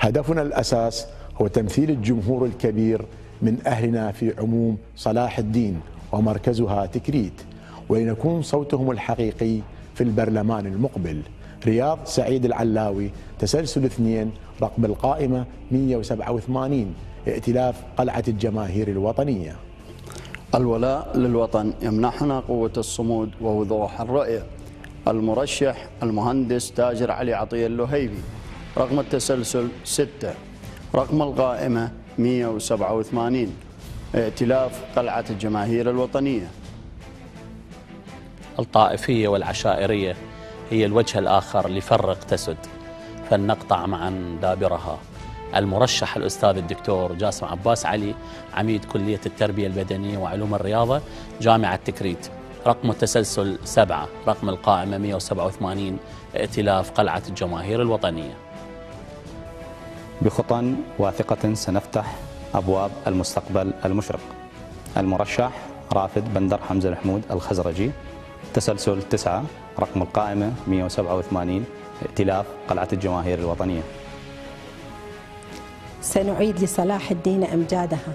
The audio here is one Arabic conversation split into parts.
هدفنا الأساس هو تمثيل الجمهور الكبير من أهلنا في عموم صلاح الدين ومركزها تكريت ولنكون صوتهم الحقيقي في البرلمان المقبل. رياض سعيد العلاوي تسلسل اثنين رقم القائمة 187 ائتلاف قلعة الجماهير الوطنية. الولاء للوطن يمنحنا قوة الصمود ووضوح الرؤية. المرشح المهندس تاجر علي عطية اللهيبي. رقم التسلسل 6 رقم القائمة 187 ائتلاف قلعة الجماهير الوطنية. الطائفية والعشائرية هي الوجه الآخر لفرق تسد فلنقطع معا دابرها. المرشح الأستاذ الدكتور جاسم عباس علي عميد كلية التربية البدنية وعلوم الرياضة جامعة تكريت. رقم التسلسل سبعة. رقم القائمة 187 ائتلاف قلعة الجماهير الوطنية. بخطى واثقة سنفتح أبواب المستقبل المشرق. المرشح رافد بندر حمزة الحمود الخزرجي. تسلسل تسعة رقم القائمة 187 ائتلاف قلعة الجماهير الوطنية. سنعيد لصلاح الدين أمجادها.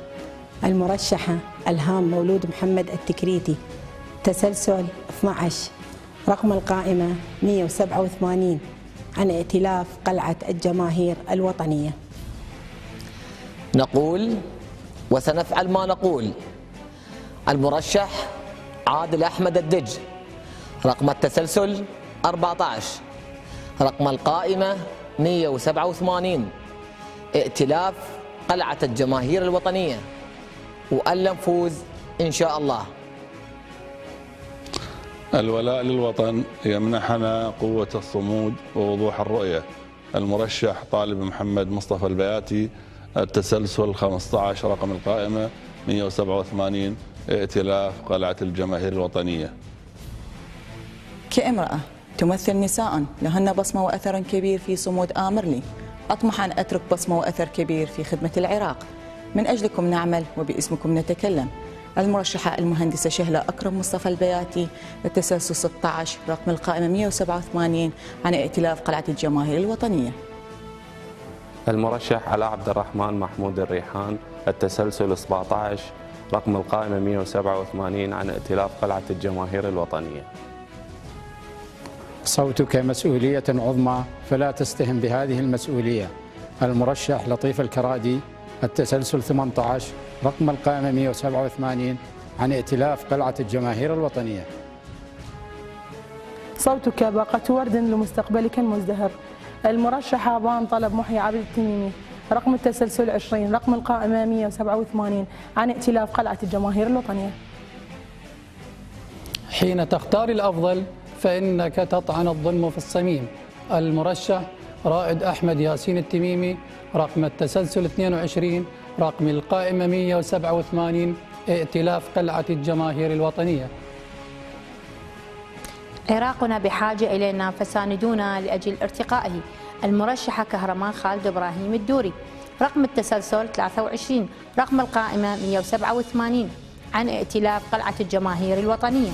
المرشحة الهام مولود محمد التكريتي. تسلسل 12 رقم القائمة 187 عن ائتلاف قلعة الجماهير الوطنية. نقول وسنفعل ما نقول. المرشح عادل أحمد الدج رقم التسلسل 14 رقم القائمة 187 ائتلاف قلعة الجماهير الوطنية. وألا نفوز إن شاء الله. الولاء للوطن يمنحنا قوة الصمود ووضوح الرؤية. المرشح طالب محمد مصطفى البياتي التسلسل 15 رقم القائمة 187 ائتلاف قلعة الجماهير الوطنية. كامرأة تمثل نساء لهن بصمة وأثر كبير في صمود آمرلي أطمح أن أترك بصمة وأثر كبير في خدمة العراق. من أجلكم نعمل وباسمكم نتكلم. المرشحة المهندسة شهلة أكرم مصطفى البياتي التسلسل 16 رقم القائمة 187 عن ائتلاف قلعة الجماهير الوطنية. المرشح علاء عبد الرحمن محمود الريحان التسلسل 17 رقم القائمة 187 عن ائتلاف قلعة الجماهير الوطنية. صوتك مسؤولية عظمى فلا تستهن بهذه المسؤولية. المرشح لطيف الكرادي التسلسل 18 رقم القائمة 187 عن ائتلاف قلعة الجماهير الوطنية. صوتك باقة ورد لمستقبلك المزدهر. المرشحة بان طلب محي عبد التميمي. رقم التسلسل 20 رقم القائمة 187 عن ائتلاف قلعة الجماهير الوطنية. حين تختار الأفضل فإنك تطعن الظلم في الصميم. المرشح رائد أحمد ياسين التميمي رقم التسلسل 22 رقم القائمة 187 ائتلاف قلعة الجماهير الوطنية. عراقنا بحاجة إلينا فساندونا لأجل ارتقائه المرشحة كهرمان خالد إبراهيم الدوري. رقم التسلسل 23 رقم القائمة 187 عن ائتلاف قلعة الجماهير الوطنية.